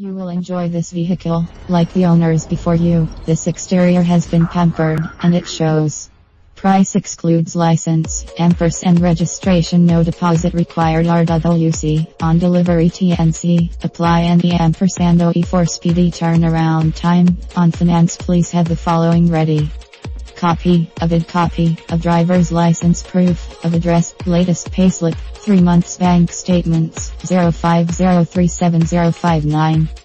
You will enjoy this vehicle, like the owners before you. This exterior has been pampered, and it shows. Price excludes license, ampersand registration no deposit required RWC, on delivery TNC, apply any ampersand OE for speedy turnaround time, on finance please have the following ready. Copy, a vid copy, of driver's license proof, of address, latest payslip, 3 months bank statements, 05037059.